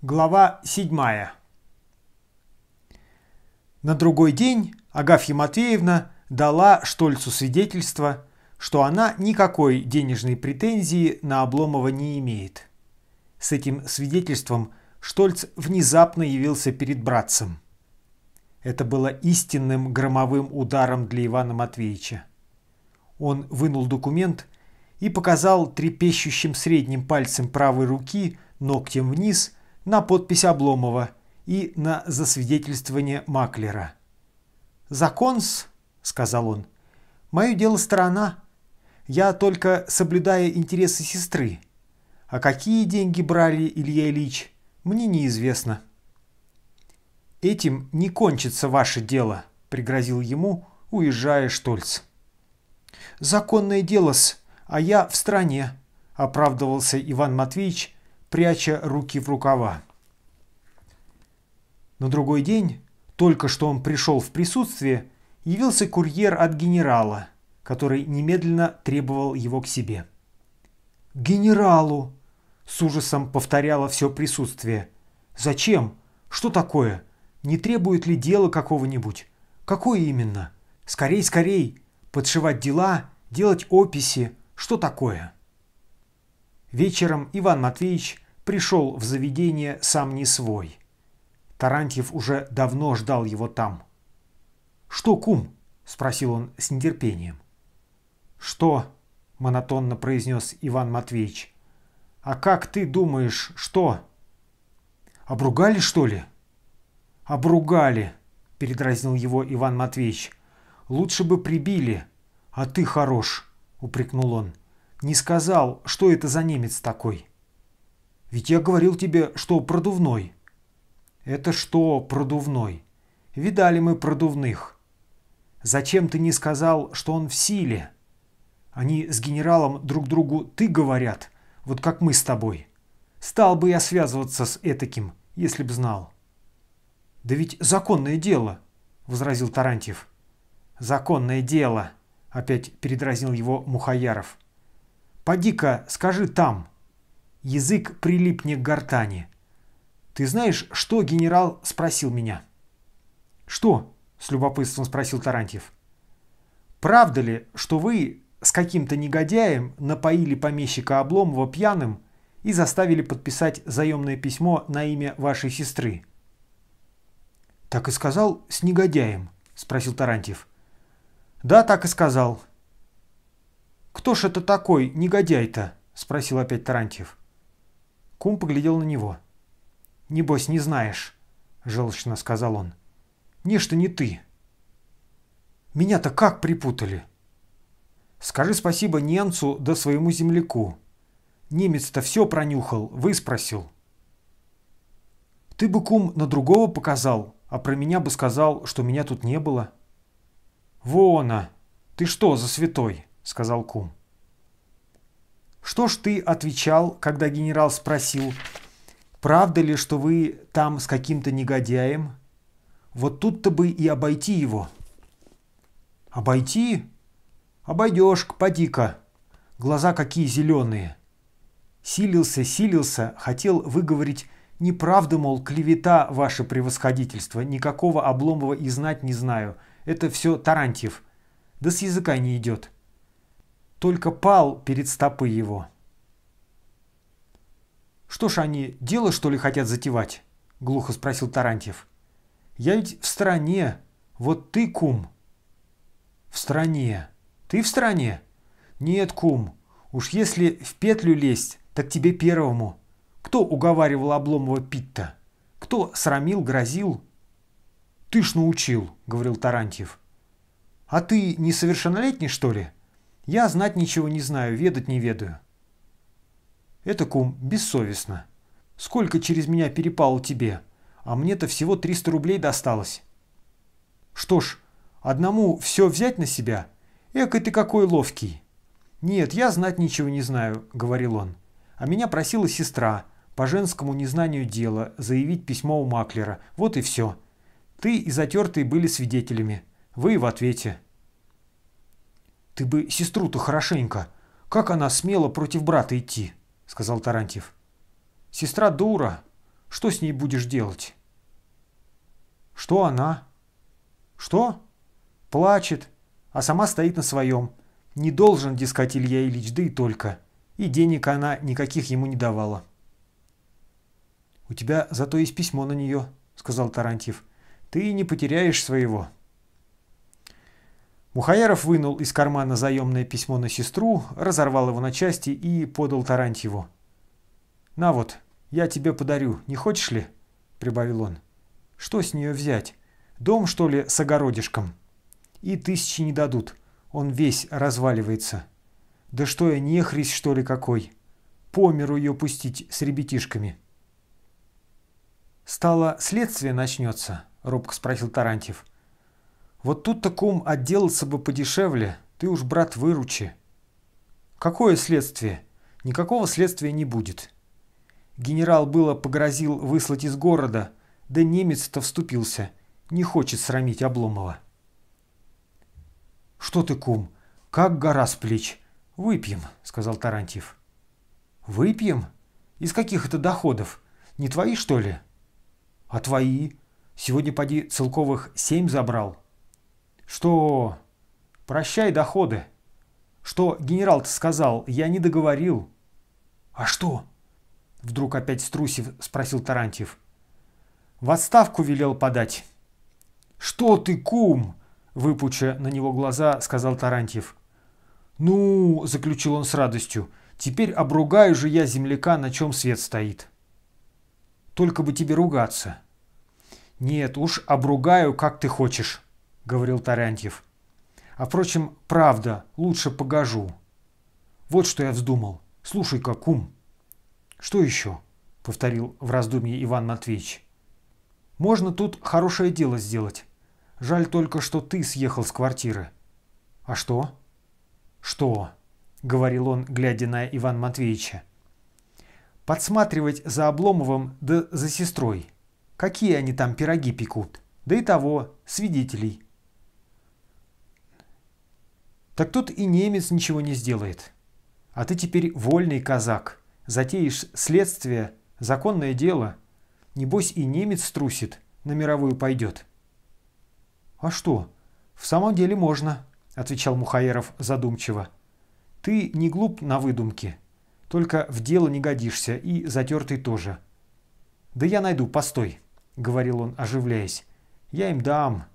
Глава 7. На другой день Агафья Матвеевна дала Штольцу свидетельство, что она никакой денежной претензии на Обломова не имеет. С этим свидетельством Штольц внезапно явился перед братцем. Это было истинным громовым ударом для Ивана Матвеевича. Он вынул документ и показал трепещущим средним пальцем правой руки ногтем вниз на подпись Обломова и на засвидетельствование Маклера. «Законс», — сказал он, — «мое дело сторона. Я только соблюдаю интересы сестры. А какие деньги брали Илья Ильич, мне неизвестно». «Этим не кончится ваше дело», — пригрозил ему, уезжая Штольц. «Законное дело-с, а я в стране», — оправдывался Иван Матвеевич, пряча руки в рукава. На другой день, только что он пришел в присутствие, явился курьер от генерала, который немедленно требовал его к себе. «Генералу!» — с ужасом повторяло все присутствие. «Зачем? Что такое? Не требует ли дело какого-нибудь? Какое именно? Скорей, скорей! Подшивать дела, делать описи. Что такое?» Вечером Иван Матвеевич пришел в заведение сам не свой. Тарантьев уже давно ждал его там. «Что, кум?» – спросил он с нетерпением. «Что?» – монотонно произнес Иван Матвеевич. «А как ты думаешь, что?» «Обругали, что ли?» «Обругали», – передразнил его Иван Матвеевич. «Лучше бы прибили. А ты хорош», – упрекнул он. «Не сказал, что это за немец такой». «Ведь я говорил тебе, что продувной». «Это что, продувной? Видали мы продувных. Зачем ты не сказал, что он в силе? Они с генералом друг другу «ты» говорят, вот как мы с тобой. Стал бы я связываться с этаким, если б знал». «Да ведь законное дело», — возразил Тарантьев. «Законное дело», — опять передразнил его Мухаяров. «Поди-ка, скажи там». Язык прилипнет к гортани. «Ты знаешь, что генерал спросил меня?» «Что?» – с любопытством спросил Тарантьев. «Правда ли, что вы с каким-то негодяем напоили помещика Обломова пьяным и заставили подписать заемное письмо на имя вашей сестры?» «Так и сказал с негодяем?» – спросил Тарантьев. «Да, так и сказал». «Кто ж это такой негодяй-то?» – спросил опять Тарантьев. Кум поглядел на него. «Небось, не знаешь», — желчно сказал он. «Нечто не ты». «Меня-то как припутали?» «Скажи спасибо немцу да своему земляку. Немец-то все пронюхал, выспросил». «Ты бы, кум, на другого показал, а про меня бы сказал, что меня тут не было». «Вона! Ты что за святой?» — сказал кум. «Что ж ты отвечал, когда генерал спросил, Правда ли, что вы там с каким-то негодяем? Вот тут-то бы и обойти его. Обойти? Обойдешь, поди-ка. Глаза какие зеленые. Силился, силился, хотел выговорить неправда, мол, клевета ваше превосходительство. Никакого Обломова и знать не знаю. Это все Тарантьев. Да с языка не идет. Только пал перед стопы его. «Что ж они, дело что ли хотят затевать?» — глухо спросил Тарантьев. «Я ведь в стране. Вот ты, кум». «В стране? Ты в стране?» «Нет, кум. Уж если в петлю лезть, так тебе первому. Кто уговаривал Обломова пить-то? Кто срамил, грозил?» «Ты ж научил», — говорил Тарантьев. «А ты несовершеннолетний, что ли? Я знать ничего не знаю, ведать не ведаю». Это, кум, бессовестно. Сколько через меня перепало тебе, а мне-то всего 300 рублей досталось. Что ж, одному все взять на себя? Эка ты какой ловкий. Нет, я знать ничего не знаю, говорил он. А меня просила сестра по женскому незнанию дела заявить письмо у маклера. Вот и все. Ты и затертые были свидетелями. Вы в ответе. Ты бы сестру-то хорошенько. Как она смела против брата идти? сказал Тарантьев. «Сестра дура. Что с ней будешь делать? Что она? Что? Плачет, а сама стоит на своем. Не должен, дескать, Илья Ильич, да и только. И денег она никаких ему не давала. «У тебя зато есть письмо на нее», — сказал Тарантьев. «Ты не потеряешь своего». Мухаяров вынул из кармана заемное письмо на сестру, разорвал его на части и подал Тарантьеву. «На вот, я тебе подарю, не хочешь ли?» — прибавил он. «Что с нее взять? Дом, что ли, с огородишком?» «И тысячи не дадут, он весь разваливается. Да что я, нехрись, что ли, какой? По миру ее пустить с ребятишками». «Стало следствие начнется?» — робко спросил Тарантьев. «Вот тут-то, кум, отделаться бы подешевле. Ты уж, брат, выручи». «Какое следствие? Никакого следствия не будет». Генерал было погрозил выслать из города, да немец-то вступился. Не хочет срамить Обломова. «Что ты, кум? Как гора с плеч? Выпьем», — сказал Тарантьев. «Выпьем? Из каких это доходов? Не твои, что ли?» А твои? Сегодня поди целковых семь забрал. Что? Прощай доходы. Что генерал-то сказал? Я не договорил. А что? Вдруг опять струсив спросил Тарантьев. В отставку велел подать. Что ты, кум? Выпуча на него глаза, сказал Тарантьев. Ну, заключил он с радостью, теперь обругаю же я земляка, на чем свет стоит. Только бы тебе ругаться. Нет, уж обругаю, как ты хочешь, говорил Тарантьев. А впрочем, правда, лучше погожу. Вот что я вздумал. Слушай-ка, кум. Что еще? Повторил в раздумье Иван Матвеевич. Можно тут хорошее дело сделать. Жаль только, что ты съехал с квартиры. А что? Что? Говорил он, глядя на Ивана Матвеевича подсматривать за Обломовым да за сестрой. Какие они там пироги пекут. Да и того, свидетелей. Так тут и немец ничего не сделает. А ты теперь вольный казак. Затеешь следствие, законное дело. Небось и немец струсит, на мировую пойдет. А что? В самом деле можно, отвечал Мухаеров задумчиво. Ты не глуп на выдумке. Только в дело не годишься, и затертый тоже. «Да я найду, постой», — говорил он, оживляясь. «Я им дам.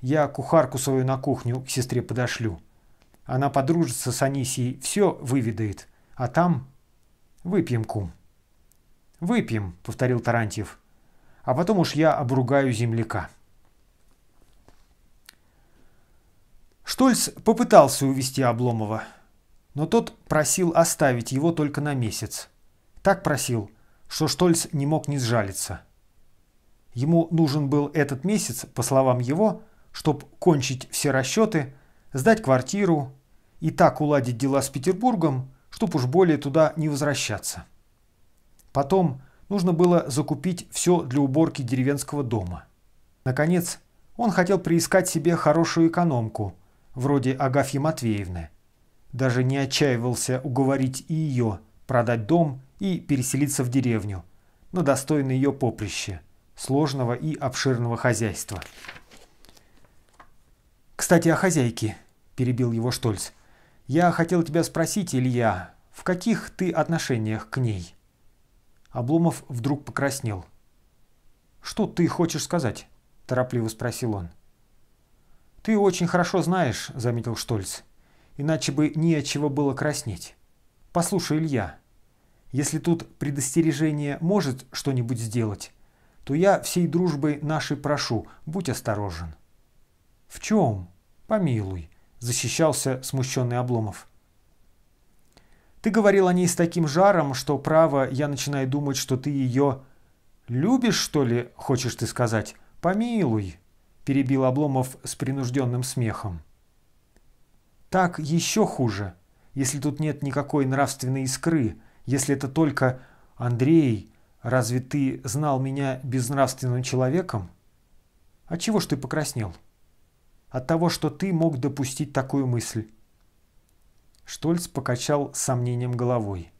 Я кухарку свою на кухню к сестре подошлю. Она подружится с Анисией, все выведает. А там выпьем, кум». «Выпьем», — повторил Тарантьев. «А потом уж я обругаю земляка». Штольц попытался увести Обломова но тот просил оставить его только на месяц. Так просил, что Штольц не мог не сжалиться. Ему нужен был этот месяц, по словам его, чтобы кончить все расчеты, сдать квартиру и так уладить дела с Петербургом, чтоб уж более туда не возвращаться. Потом нужно было закупить все для уборки деревенского дома. Наконец, он хотел приискать себе хорошую экономку, вроде Агафьи Матвеевны, даже не отчаивался уговорить и ее продать дом и переселиться в деревню, на достойное ее поприще, сложного и обширного хозяйства. «Кстати, о хозяйке», – перебил его Штольц. «Я хотел тебя спросить, Илья, в каких ты отношениях к ней?» Обломов вдруг покраснел. «Что ты хочешь сказать?» – торопливо спросил он. «Ты очень хорошо знаешь», – заметил Штольц иначе бы не от чего было краснеть. Послушай, Илья, если тут предостережение может что-нибудь сделать, то я всей дружбой нашей прошу, будь осторожен. В чем? Помилуй, защищался смущенный Обломов. Ты говорил о ней с таким жаром, что, право, я начинаю думать, что ты ее... Любишь, что ли, хочешь ты сказать? Помилуй, перебил Обломов с принужденным смехом. Так еще хуже, если тут нет никакой нравственной искры, если это только «Андрей, разве ты знал меня безнравственным человеком?» От чего ж ты покраснел? От того, что ты мог допустить такую мысль. Штольц покачал сомнением головой.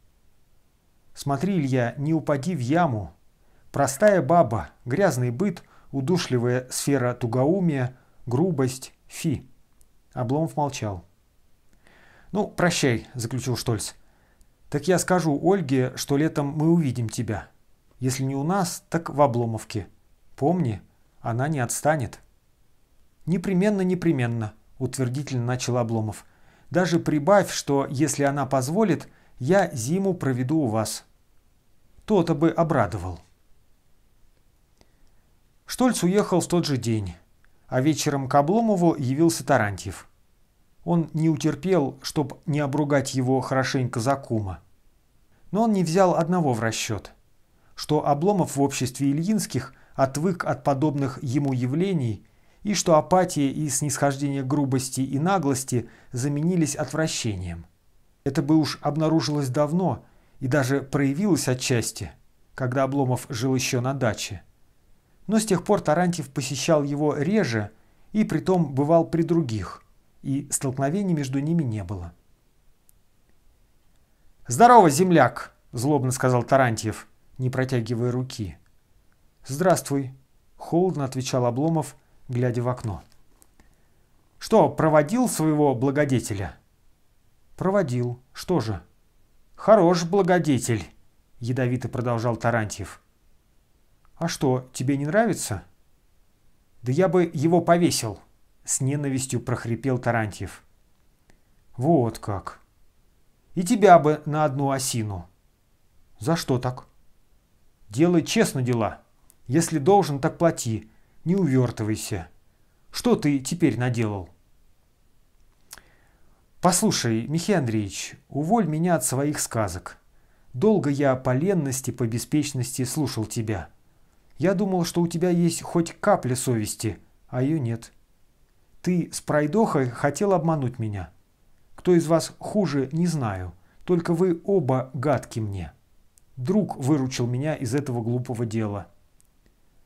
«Смотри, Илья, не упади в яму. Простая баба, грязный быт, удушливая сфера тугоумия, грубость, фи. Обломов молчал. «Ну, прощай», — заключил Штольц. «Так я скажу Ольге, что летом мы увидим тебя. Если не у нас, так в Обломовке. Помни, она не отстанет». «Непременно, непременно», — утвердительно начал Обломов. «Даже прибавь, что, если она позволит, я зиму проведу у вас». То-то бы обрадовал. Штольц уехал в тот же день, а вечером к Обломову явился Тарантьев. Он не утерпел, чтоб не обругать его хорошенько за кума. Но он не взял одного в расчет, что Обломов в обществе Ильинских отвык от подобных ему явлений и что апатия и снисхождение грубости и наглости заменились отвращением. Это бы уж обнаружилось давно и даже проявилось отчасти, когда Обломов жил еще на даче. Но с тех пор Тарантьев посещал его реже и притом бывал при других, и столкновений между ними не было. «Здорово, земляк!» – злобно сказал Тарантьев, не протягивая руки. «Здравствуй!» – холодно отвечал Обломов, глядя в окно. «Что, проводил своего благодетеля?» «Проводил. Что же?» «Хорош благодетель!» – ядовито продолжал Тарантьев. «А что, тебе не нравится?» «Да я бы его повесил!» – с ненавистью прохрипел Тарантьев. «Вот как!» «И тебя бы на одну осину!» «За что так?» «Делай честно дела. Если должен, так плати. Не увертывайся. Что ты теперь наделал?» «Послушай, Михей Андреевич, уволь меня от своих сказок. Долго я по ленности, по беспечности слушал тебя. Я думал, что у тебя есть хоть капля совести, а ее нет. Ты с пройдохой хотел обмануть меня. Кто из вас хуже, не знаю. Только вы оба гадки мне. Друг выручил меня из этого глупого дела.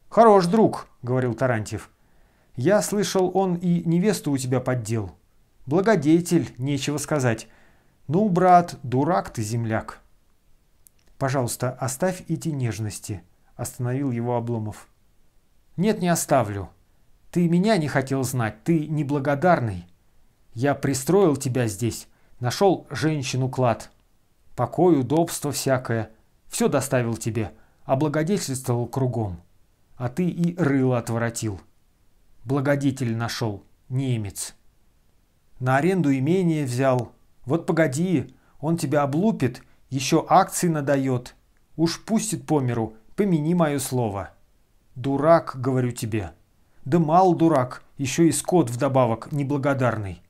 «Хорош друг», — говорил Тарантьев. «Я слышал, он и невесту у тебя поддел. Благодетель, нечего сказать. Ну, брат, дурак ты, земляк». «Пожалуйста, оставь эти нежности», Остановил его Обломов. «Нет, не оставлю. Ты меня не хотел знать, ты неблагодарный. Я пристроил тебя здесь, нашел женщину-клад. Покой, удобство всякое. Все доставил тебе, облагодетельствовал кругом. А ты и рыло отворотил. Благодетель нашел, немец. На аренду имение взял. Вот погоди, он тебя облупит, еще акции надает. Уж пустит по миру, помяни мое слово. Дурак, говорю тебе. Да мал дурак, еще и скот вдобавок неблагодарный.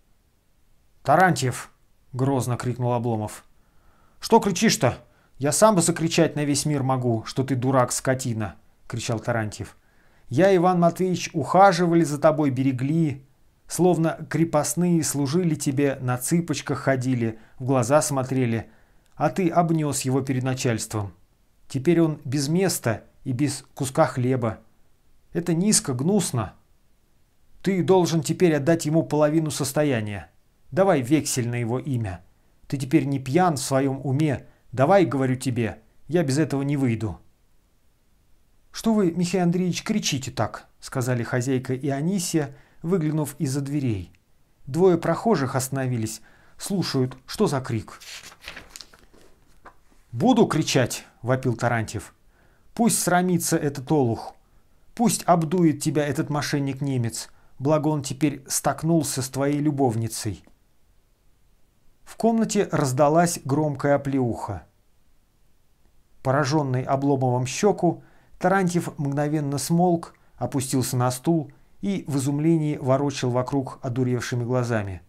Тарантьев, грозно крикнул Обломов. Что кричишь-то? Я сам бы закричать на весь мир могу, что ты дурак, скотина, кричал Тарантьев. Я, Иван Матвеевич, ухаживали за тобой, берегли, словно крепостные служили тебе, на цыпочках ходили, в глаза смотрели, а ты обнес его перед начальством. Теперь он без места и без куска хлеба. Это низко, гнусно. Ты должен теперь отдать ему половину состояния. Давай вексель на его имя. Ты теперь не пьян в своем уме. Давай, говорю тебе, я без этого не выйду. «Что вы, Михаил Андреевич, кричите так?» — сказали хозяйка и Анисия, выглянув из-за дверей. Двое прохожих остановились, слушают, что за крик. «Буду кричать!» — вопил Тарантьев. «Пусть срамится этот олух. Пусть обдует тебя этот мошенник-немец, благо он теперь столкнулся с твоей любовницей». В комнате раздалась громкая оплеуха. Пораженный обломовым щеку, Тарантьев мгновенно смолк, опустился на стул и в изумлении ворочал вокруг одуревшими глазами.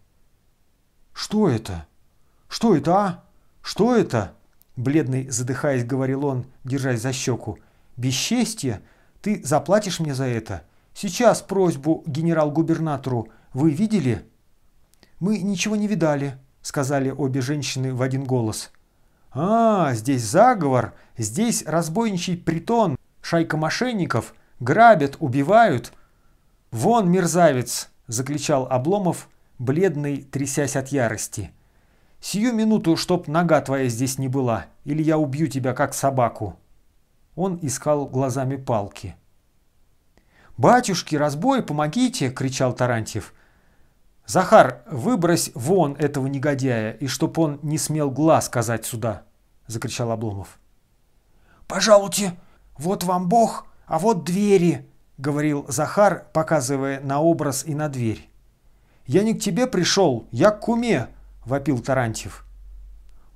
«Что это? Что это, а? Что это?» Бледный, задыхаясь, говорил он, держась за щеку. «Бесчестье? Ты заплатишь мне за это? Сейчас просьбу генерал-губернатору вы видели?» «Мы ничего не видали», — сказали обе женщины в один голос. «А, здесь заговор, здесь разбойничий притон, шайка мошенников, грабят, убивают». «Вон, мерзавец!» — закричал Обломов, бледный, трясясь от ярости. Сию минуту, чтоб нога твоя здесь не была, или я убью тебя, как собаку». Он искал глазами палки. «Батюшки, разбой, помогите!» — кричал Тарантьев. «Захар, выбрось вон этого негодяя, и чтоб он не смел глаз сказать сюда!» — закричал Обломов. «Пожалуйте, вот вам Бог, а вот двери!» — говорил Захар, показывая на образ и на дверь. «Я не к тебе пришел, я к куме!» — вопил Тарантьев.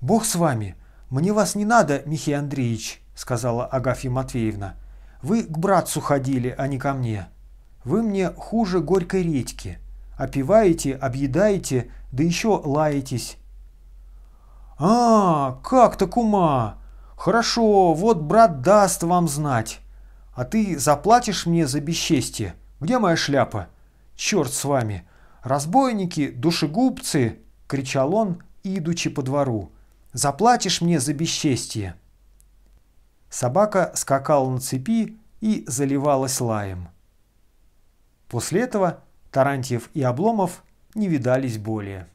«Бог с вами! Мне вас не надо, Михей Андреевич!» — сказала Агафья Матвеевна. «Вы к братцу ходили, а не ко мне. Вы мне хуже горькой редьки. Опиваете, объедаете, да еще лаетесь». «А, как-то, кума! Хорошо, вот брат даст вам знать. А ты заплатишь мне за бесчестие. Где моя шляпа? Черт с вами! Разбойники, душегубцы!» — кричал он, идучи по двору. «Заплатишь мне за бесчестие!» Собака скакала на цепи и заливалась лаем. После этого Тарантьев и Обломов не видались более.